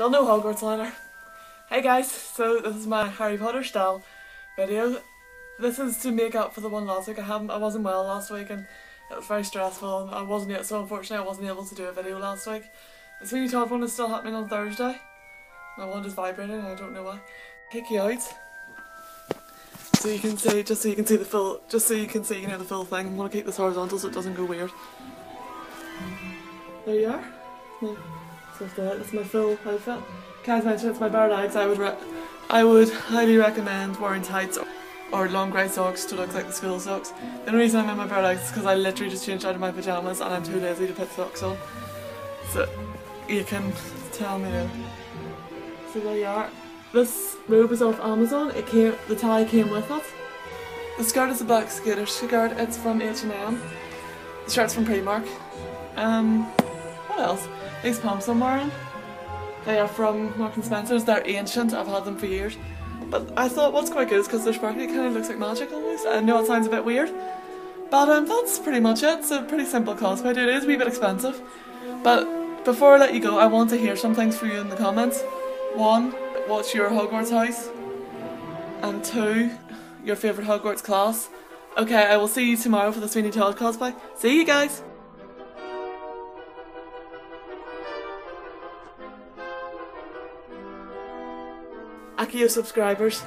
Still no Hogwarts liner. Hey guys, so this is my Harry Potter style video. This is to make up for the one last week. I haven't I wasn't well last week and it was very stressful and I wasn't yet, so unfortunately I wasn't able to do a video last week. The Sweeney Todd one is still happening on Thursday. My wand is vibrating and I don't know why. Take you out. So you can see just so you can see the full just so you can see you know the full thing. I'm gonna keep this horizontal so it doesn't go weird. There you are. So that's my full outfit. Can I mention it's my bare legs? I would I would highly recommend wearing tights or long grey socks to look like the school socks. The only reason I'm in my bare legs is because I literally just changed out of my pyjamas and I'm too lazy to put socks on. So you can tell me now. So there you are. This robe is off Amazon. It came the tie came with it. The skirt is a black skater skirt. It's from H&M. The shirt's from Primark. Um, what else? These pumps I'm wearing, they are from Marks and Spencer's. They're ancient, I've had them for years. But I thought what's quite good is because they're sparkly, it kind of looks like magic almost. I know it sounds a bit weird. But um, that's pretty much it. It's a pretty simple cosplay. It is a wee bit expensive. But before I let you go, I want to hear some things from you in the comments. One, what's your Hogwarts house? And two, your favourite Hogwarts class. Okay, I will see you tomorrow for the Sweeney Todd cosplay. See you guys! Accio subscribers.